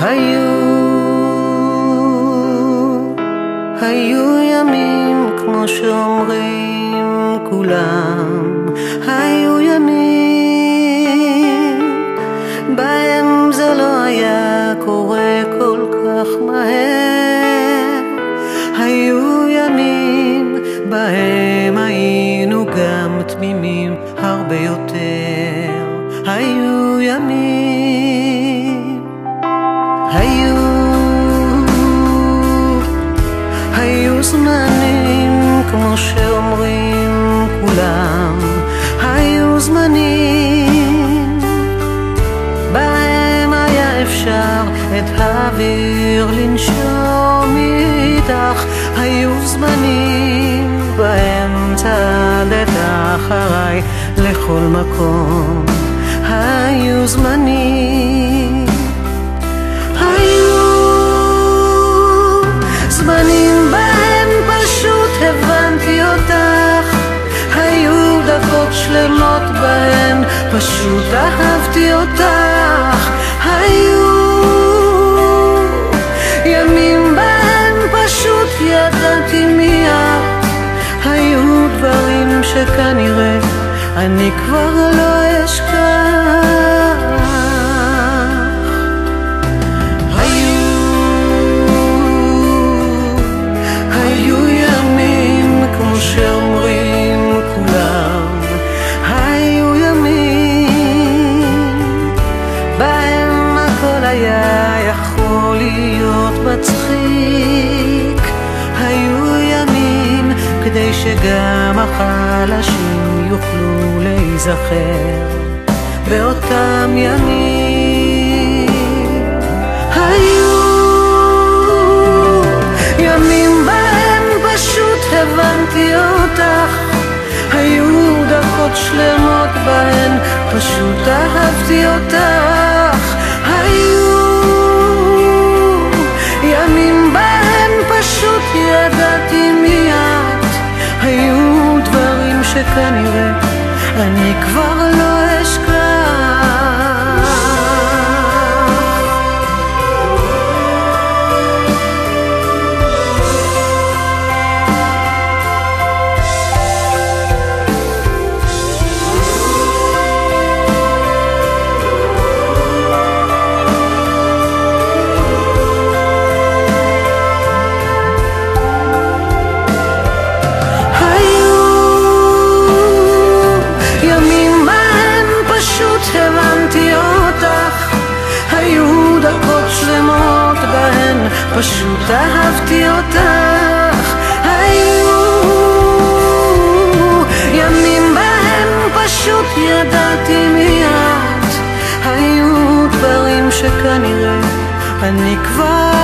היו, היו ימים כמו שאומרים כולם, היו ימים בהם זה לא היה קורה כל כך מהר, היו ימים בהם היינו גם תמימים הרבה יותר, היו ימים זמנים, כמו שאומרים כולם, היו זמנים. בהם היה אפשר את האוויר לנשום איתך, היו זמנים בהם צעדת אחריי לכל מקום, היו זמנים פשוט אהבתי אותך. היו ימים בהם פשוט ידעתי מי את. היו דברים שכנראה אני כבר לא היה יכול להיות מצחיק, היו ימים כדי שגם החלשים יוכלו להיזכר. באותם ימים. היו ימים בהם פשוט הבנתי אותך. היו דקות שלמות בהן פשוט אהבתי אותך דברים שכנראה אני כבר פשוט אהבתי אותך. היו ימים בהם פשוט ידעתי מי את. היו דברים שכנראה אני כבר